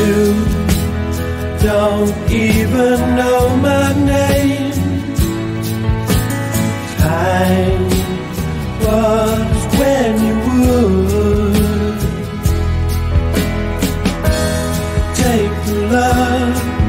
you don't even know my name. Time was when you would take the love